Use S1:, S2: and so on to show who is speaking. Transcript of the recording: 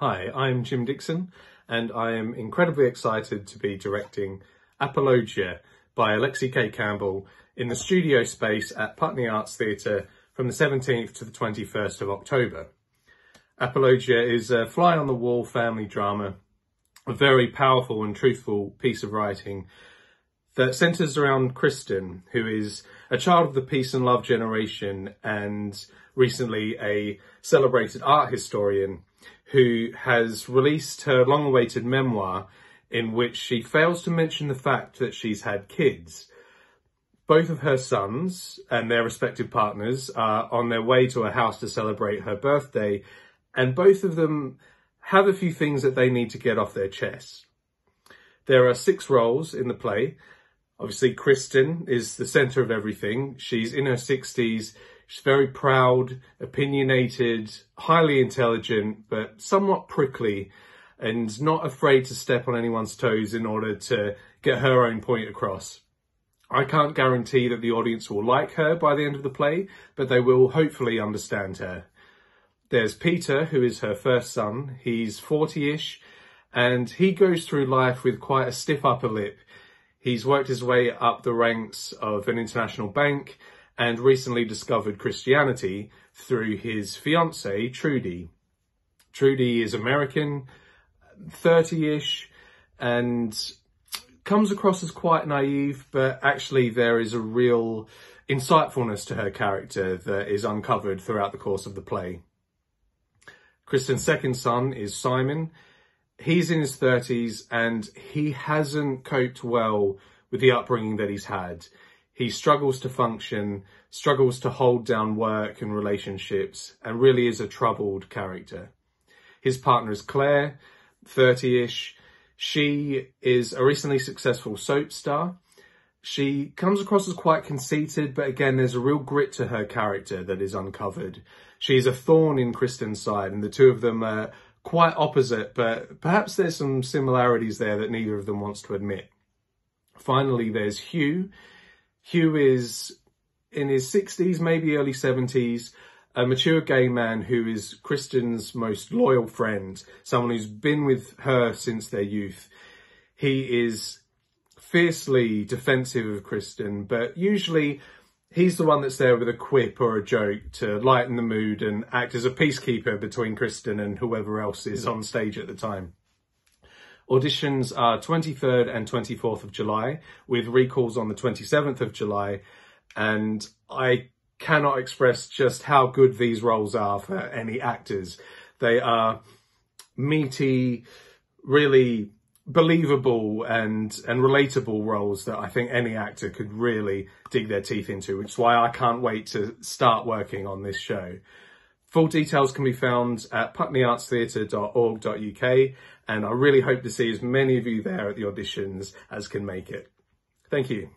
S1: Hi, I'm Jim Dixon, and I am incredibly excited to be directing Apologia by Alexi Kaye Campbell in the studio space at Putney Arts Theatre from the 17th to the 21st of October. Apologia is a fly on the wall family drama, a very powerful and truthful piece of writing that centres around Kristin, who is a child of the peace and love generation and recently a celebrated art historian who has released her long awaited memoir in which she fails to mention the fact that she's had kids. Both of her sons and their respective partners are on their way to a house to celebrate her birthday, and both of them have a few things that they need to get off their chests. There are six roles in the play, Obviously, Kristin is the centre of everything. She's in her 60s. She's very proud, opinionated, highly intelligent, but somewhat prickly and not afraid to step on anyone's toes in order to get her own point across. I can't guarantee that the audience will like her by the end of the play, but they will hopefully understand her. There's Peter, who is her first son. He's 40-ish, and he goes through life with quite a stiff upper lip. He's worked his way up the ranks of an international bank and recently discovered Christianity through his fiancée, Trudy. Trudy is American, 30-ish, and comes across as quite naive, but actually there is a real insightfulness to her character that is uncovered throughout the course of the play. Kristin's second son is Simon, he's in his 30s and he hasn't coped well with the upbringing that he's had. He struggles to function, struggles to hold down work and relationships, and really is a troubled character. His partner is Claire, 30-ish. She is a recently successful soap star. She comes across as quite conceited, but again, there's a real grit to her character that is uncovered. She's a thorn in Kristin's side, and the two of them are quite opposite, but perhaps there's some similarities there that neither of them wants to admit. Finally, there's Hugh. Hugh is in his 60s, maybe early 70s, a mature gay man who is Kristin's most loyal friend, someone who's been with her since their youth. He is fiercely defensive of Kristin, but usually he's the one that's there with a quip or a joke to lighten the mood and act as a peacekeeper between Kristin and whoever else is on stage at the time. Auditions are 23rd and 24th of July with recalls on the 27th of July. And I cannot express just how good these roles are for any actors. They are meaty, really believable and and relatable roles that I think any actor could really dig their teeth into, which is why I can't wait to start working on this show. Full details can be found at putneyartstheatre.org.uk and I really hope to see as many of you there at the auditions as can make it. Thank you.